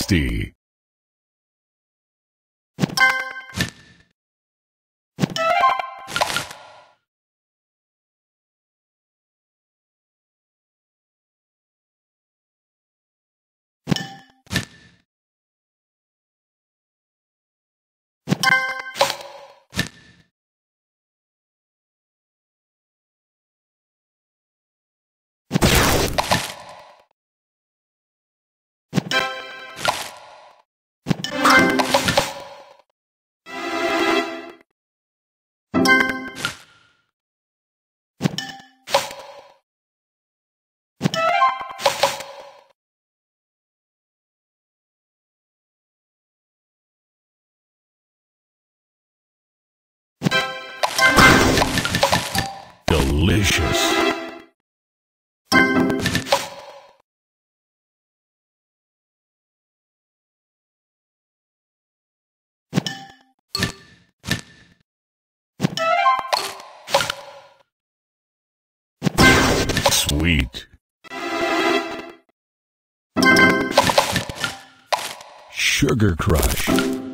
Tasty. Delicious. Sweet. Sugar Crush.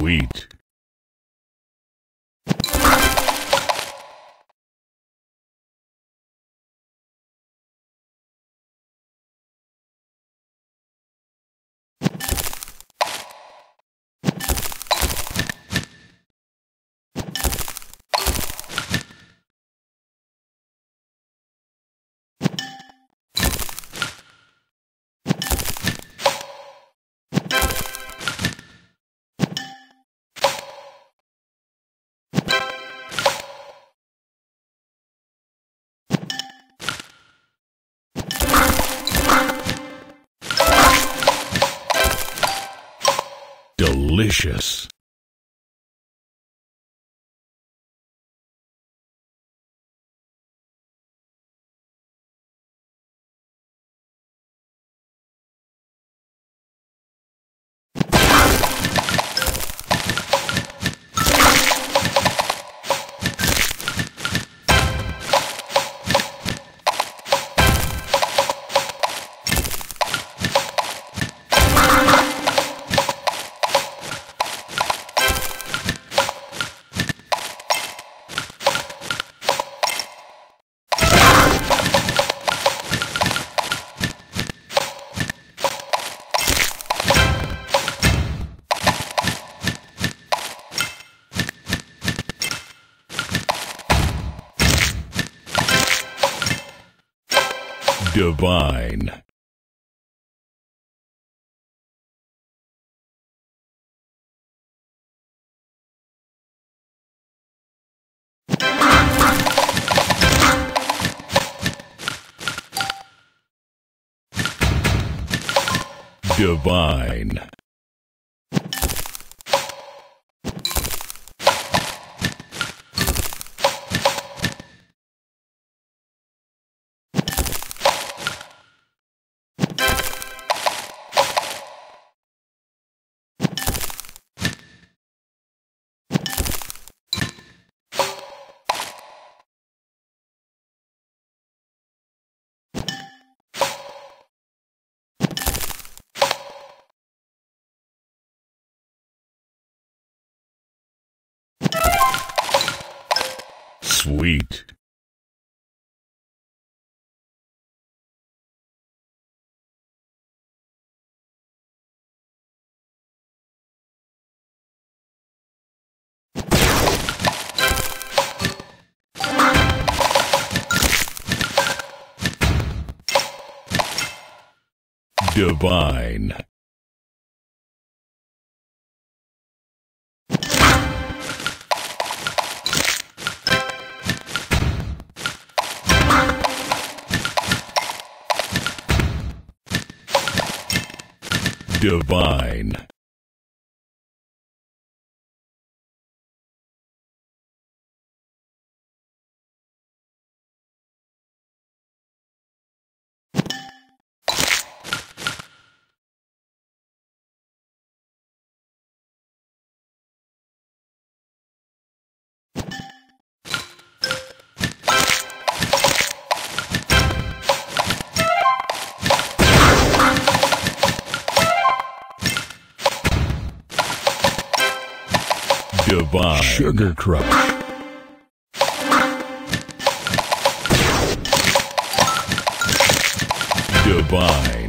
Sweet. Delicious. Divine. Divine. Sweet. Divine. Divine. Divine. Sugar Crush. Divine.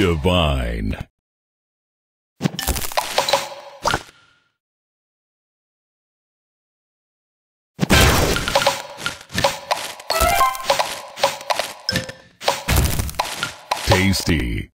Divine. Tasty.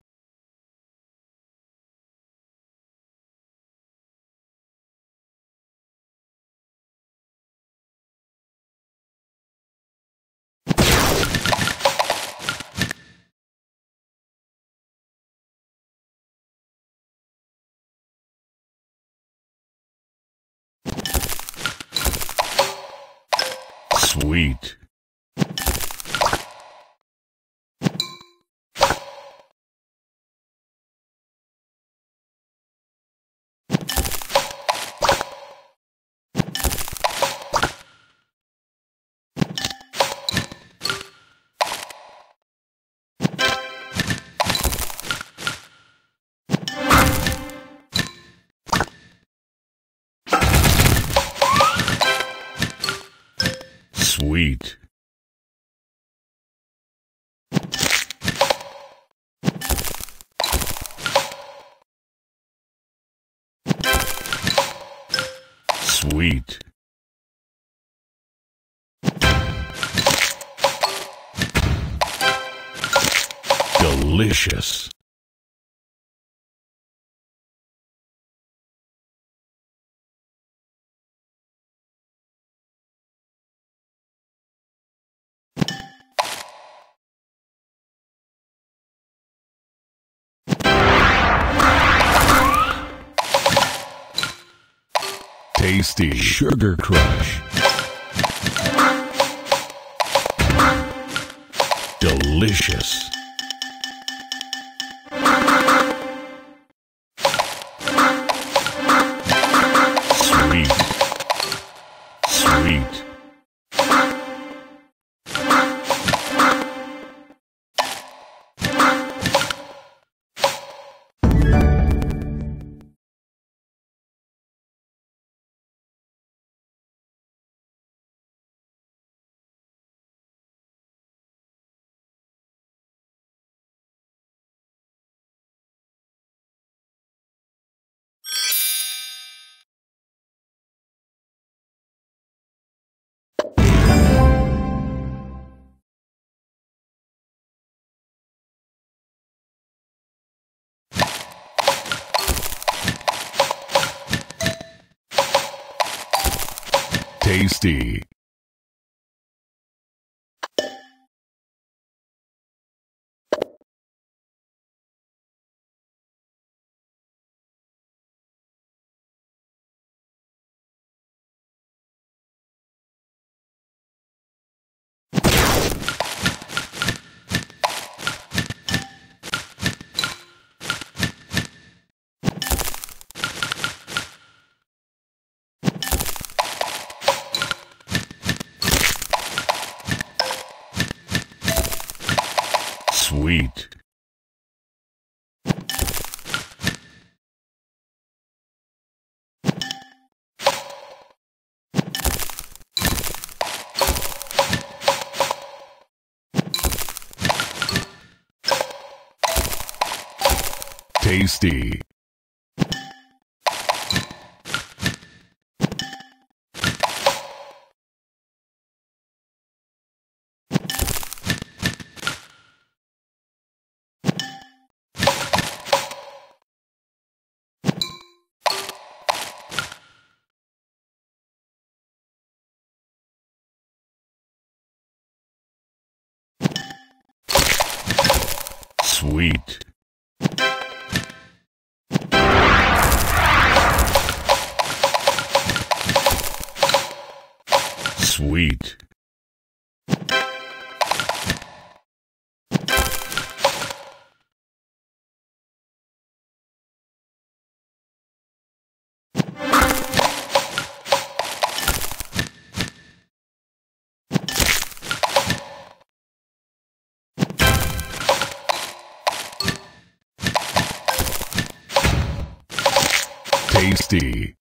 Sweet. Sweet. Delicious. Tasty Sugar Crush. Delicious. Tasty. Sweet. Tasty. Tasty.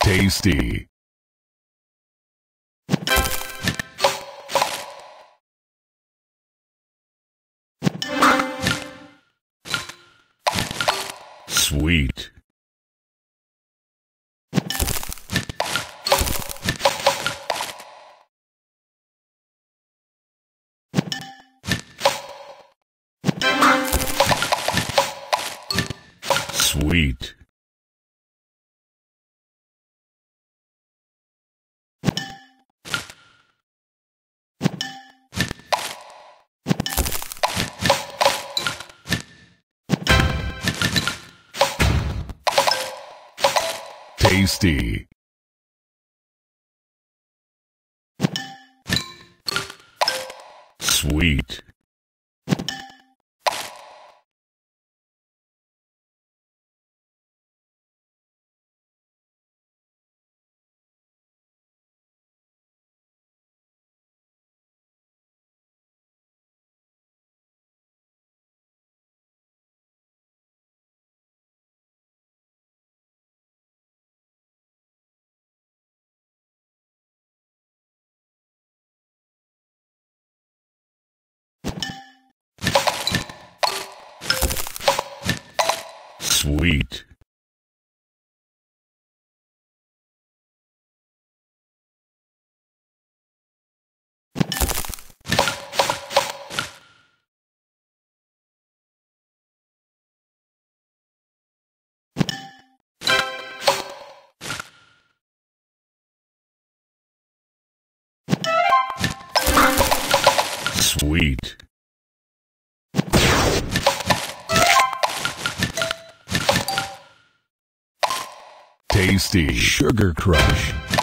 Tasty. Tasty. Sweet. Sweet. Sweet. Tasty. Sugar Crush.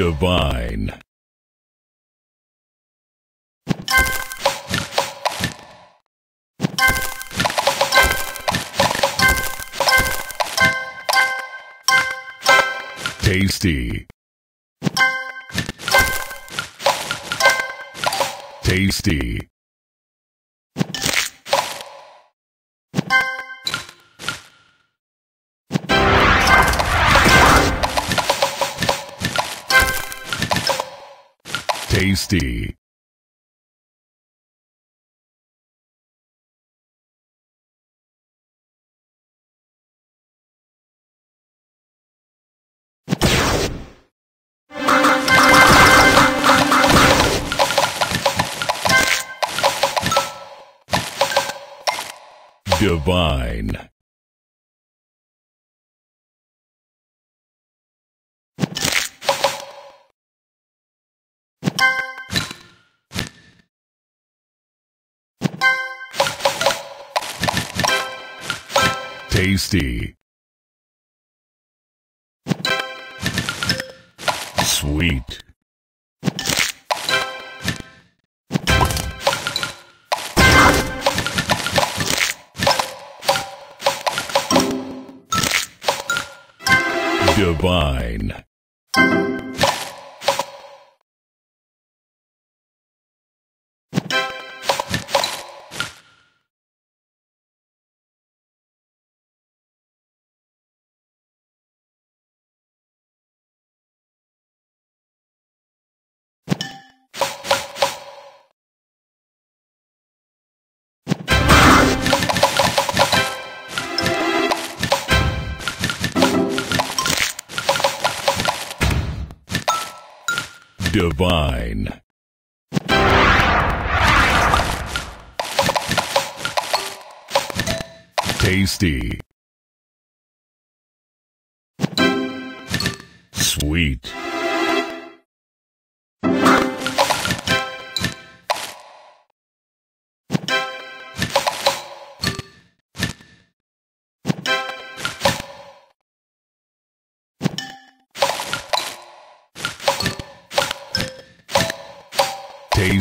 Divine. Tasty. Tasty. Tasty. Divine. Tasty. Sweet. Divine. Divine. Tasty. Sweet.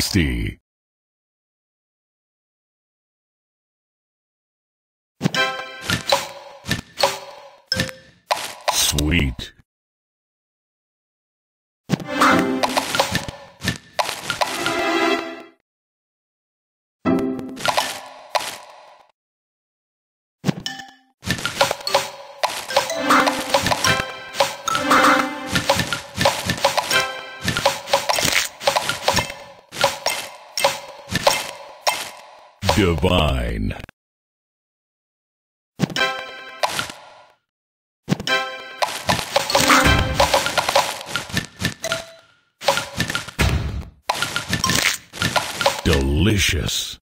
60. divine. Delicious.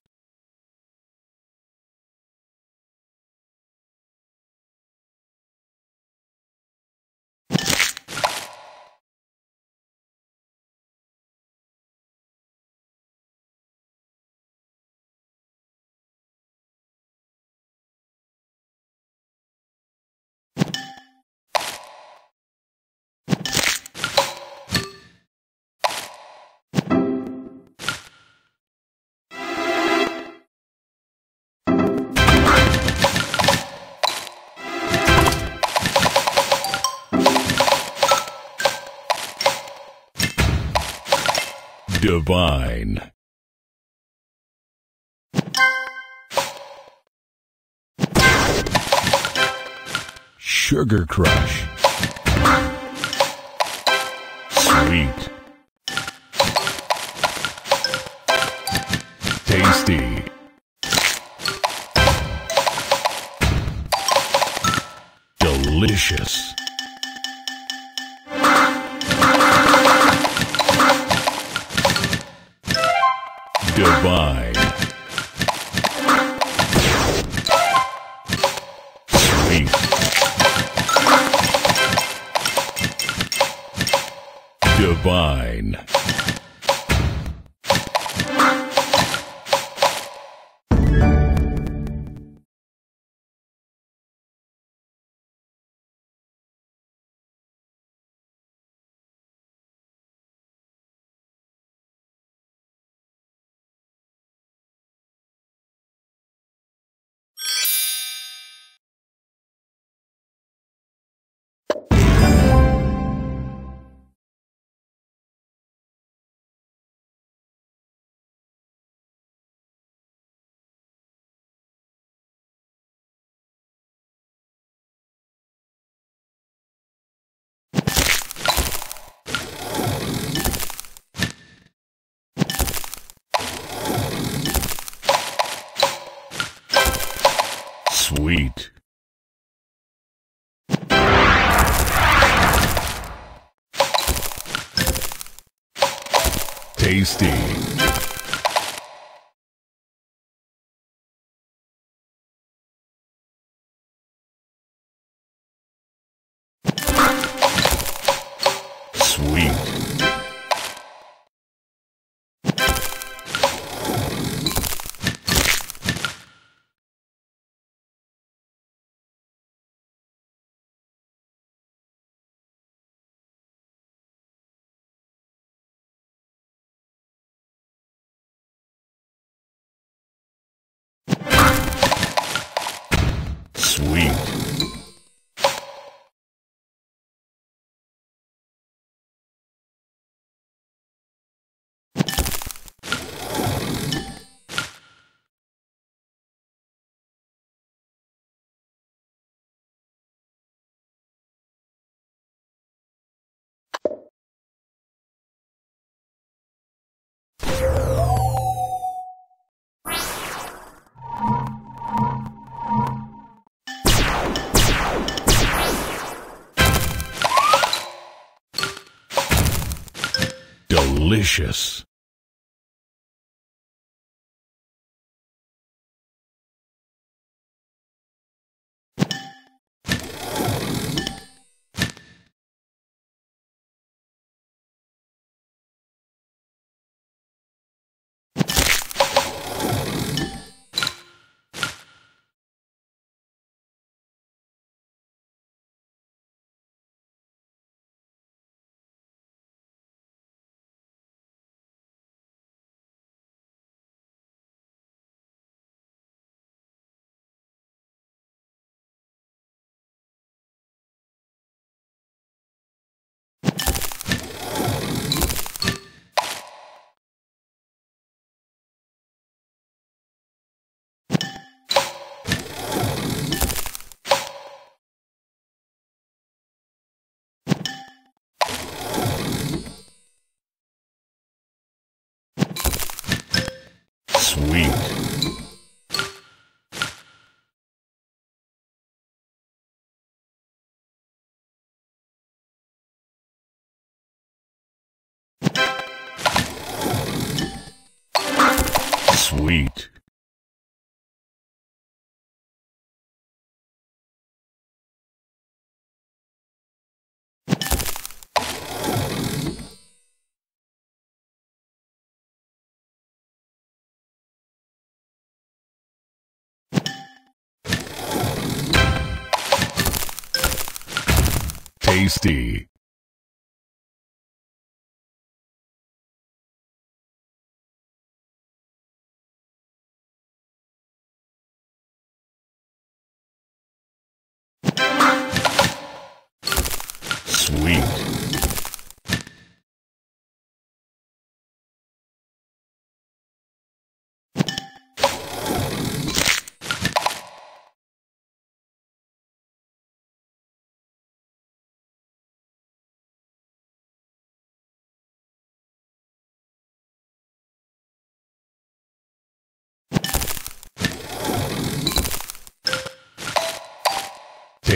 Divine. Sugar Crush. Sweet. Tasty. Delicious. Sweet. Tasty. Delicious. Tasty.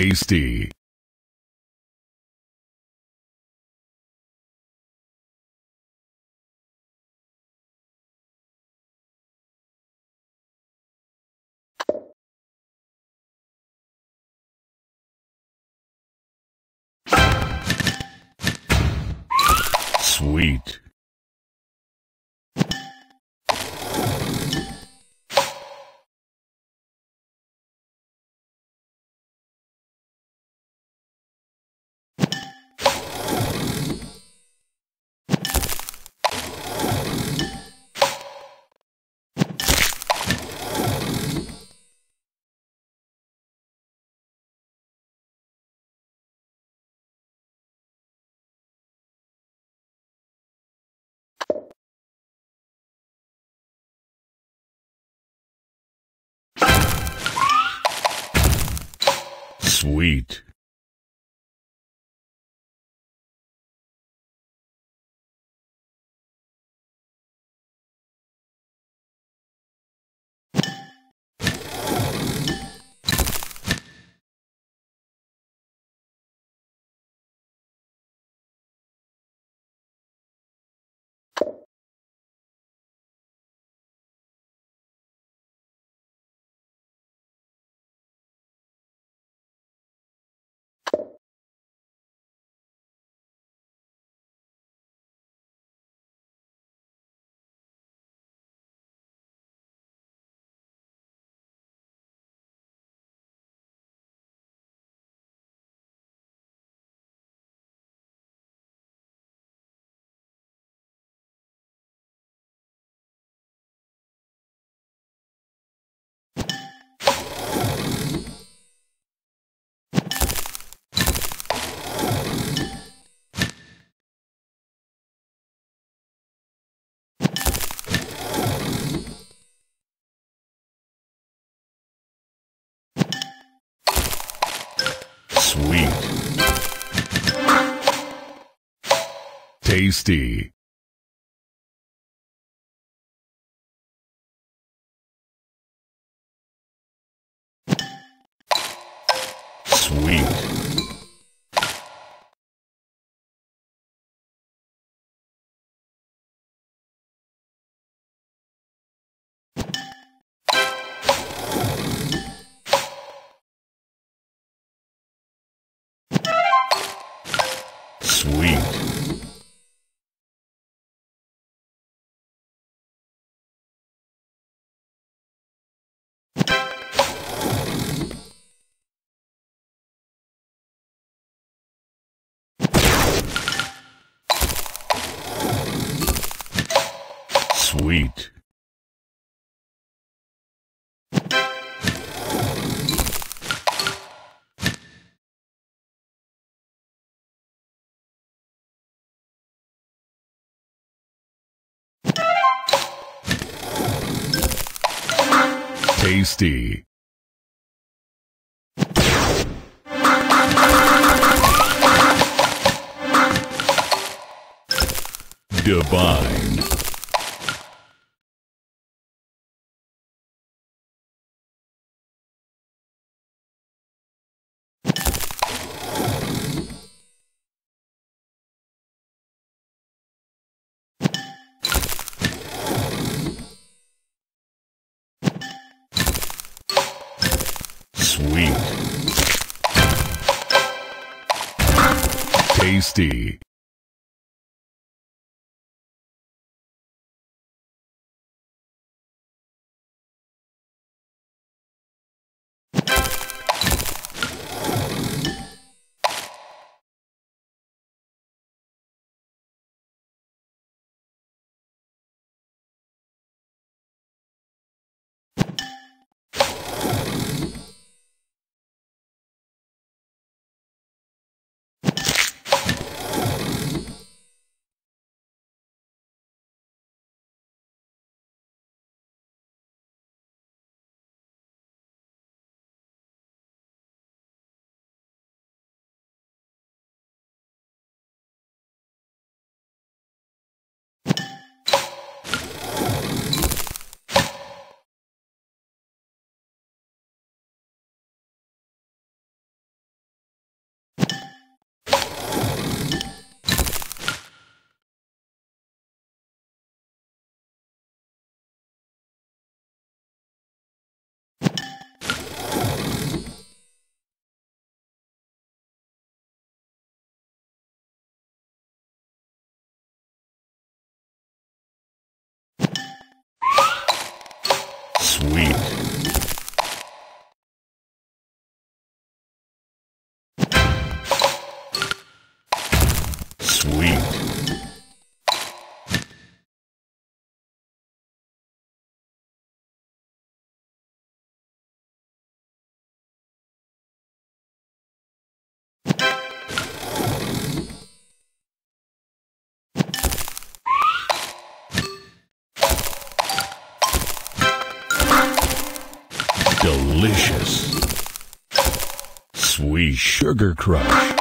Tasty. Sweet. Tasty. Sweet. Tasty. Divine. Tasty. Sweet. Sugar Crush.